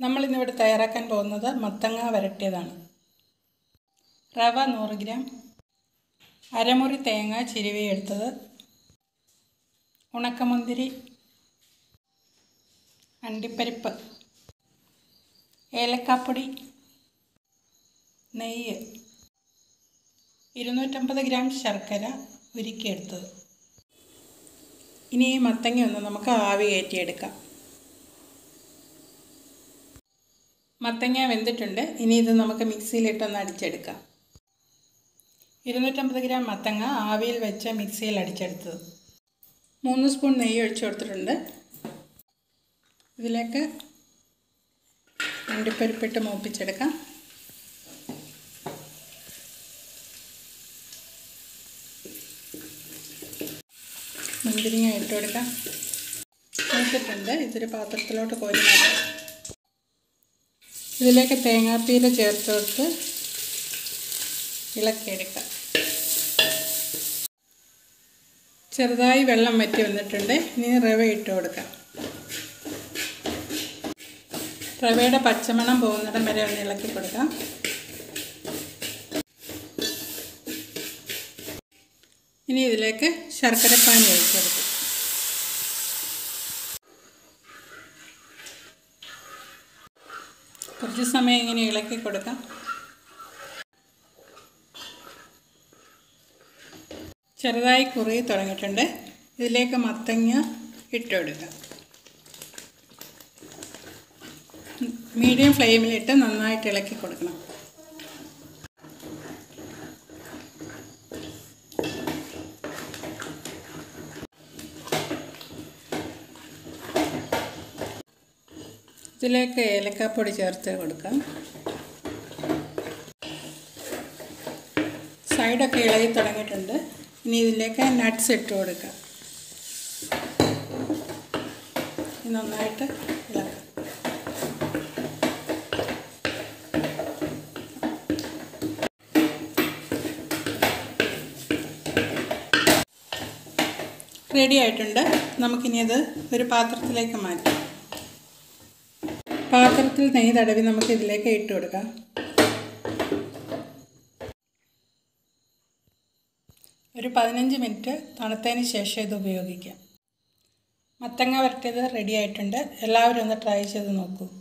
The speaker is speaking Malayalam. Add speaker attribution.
Speaker 1: നമ്മൾ ഇന്നിവിടെ തയ്യാറാക്കാൻ പോകുന്നത് മത്തങ്ങ വരട്ടിയതാണ്. റവ നൂറ് ഗ്രാം. അരമുറി തേങ്ങ ചിരുവിയെടുത്തത് ഉണക്കമുന്തിരി. അണ്ടിപ്പരിപ്പ്. ഏലക്കാപ്പൊടി. നെയ്യ്. ഇരുന്നൂറ്റമ്പത് ഗ്രാം ശർക്കര ഉരുക്കിയെടുത്തത്. ഇനി ഈ മത്തങ്ങ ഒന്ന് നമുക്ക് ആവി കയറ്റിയെടുക്കാം. മത്തങ്ങ വെന്തിട്ടുണ്ട്. ഇനി ഇത് നമുക്ക് മിക്സിയിലിട്ടൊന്ന് അടിച്ചെടുക്കാം. ഇരുന്നൂറ്റമ്പത് ഗ്രാം മത്തങ്ങ ആവിയിൽ വെച്ച മിക്സിയിൽ അടിച്ചെടുത്തത്. മൂന്ന് സ്പൂൺ നെയ്യ് ഒഴിച്ചു കൊടുത്തിട്ടുണ്ട്. ഇതിലേക്ക് അണ്ടിപ്പരിപ്പിട്ട് മൂപ്പിച്ചെടുക്കാം. മുന്തിരിങ്ങ ഇട്ട് കൊടുക്കാം. ഇട്ടിട്ടുണ്ട് ഇതൊരു പാത്രത്തിലോട്ട് കോരി മാറ്റാം ഇതിലേക്ക് തേങ്ങാപ്പീര ചേർത്ത് കൊടുത്ത് ഇളക്കിയെടുക്കാം. ചെറുതായി വെള്ളം വറ്റി വന്നിട്ടുണ്ട്. ഇനി റവ ഇട്ട് കൊടുക്കാം. റവയുടെ പച്ചമണം പോകുന്നിടം വരെ ഒന്ന് ഇളക്കി കൊടുക്കാം. ഇനി ഇതിലേക്ക് ശർക്കര പാനി ഒഴിച്ചെടുക്കും കുറച്ച് സമയം ഇങ്ങനെ ഇളക്കി കൊടുക്കാം. ചെറുതായി കുറുകി തുടങ്ങിയിട്ടുണ്ട്. ഇതിലേക്ക് മത്തങ്ങ ഇട്ടുകൊടുക്കാം മീഡിയം ഫ്ലെയിമിലിട്ട് നന്നായിട്ട് ഇളക്കി കൊടുക്കണം. ഇതിലേക്ക് ഏലക്കാപ്പൊടി ചേർത്ത് കൊടുക്കാം. സൈഡൊക്കെ ഇളകി തുടങ്ങിയിട്ടുണ്ട്. ഇനി ഇതിലേക്ക് നട്ട്സ് ഇട്ട് കൊടുക്കാം. നന്നായിട്ട് ഇളക്കാം. റെഡി ആയിട്ടുണ്ട്. നമുക്കിനി അത് ഒരു പാത്രത്തിലേക്ക് മാറ്റാം. പാത്രത്തിൽ നെയ്യ് തടവി നമുക്ക് ഇതിലേക്ക് ഇട്ട് കൊടുക്കാം. ഒരു പതിനഞ്ച് മിനിറ്റ് തണുത്തതിന് ശേഷം ഇത് ഉപയോഗിക്കാം. മത്തങ്ങ വരട്ടിയത് റെഡി ആയിട്ടുണ്ട്. എല്ലാവരും ഒന്ന് ട്രൈ ചെയ്ത് നോക്കൂ.